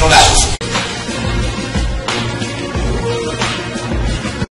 On that.